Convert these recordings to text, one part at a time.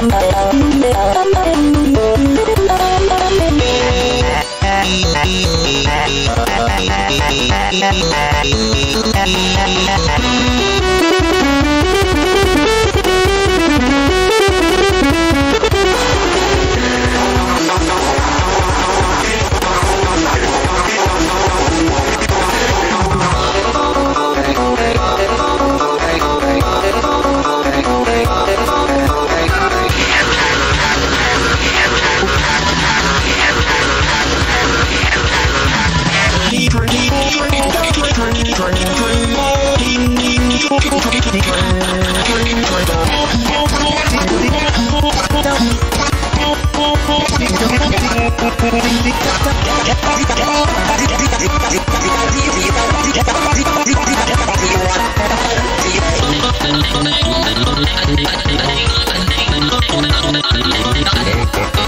Bye. Thank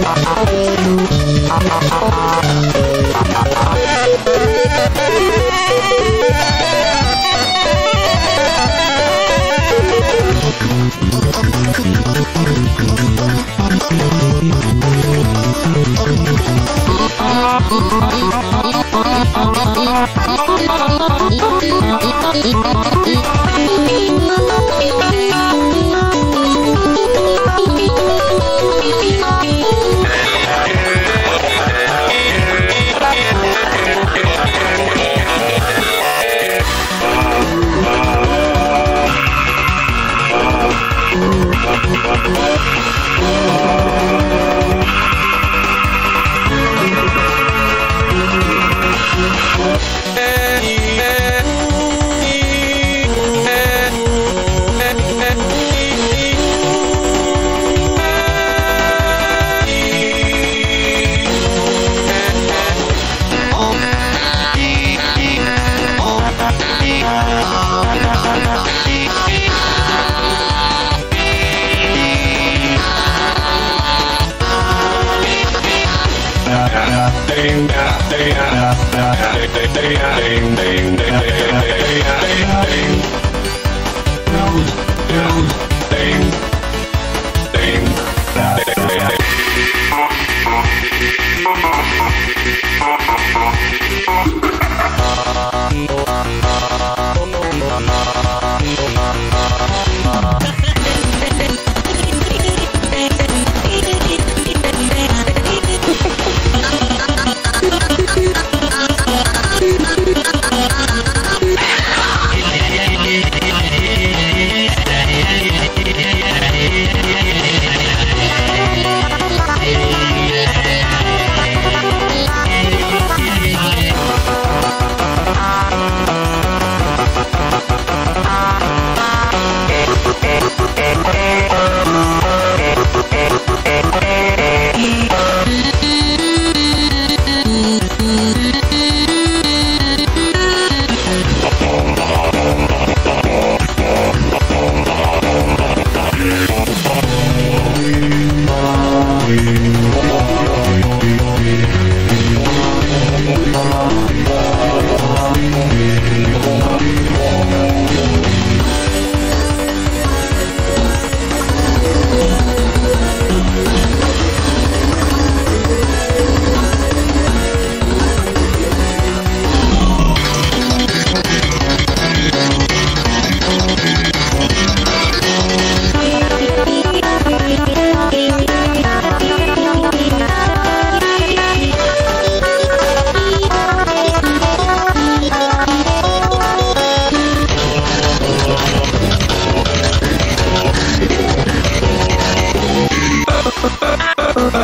Bye. Build, build.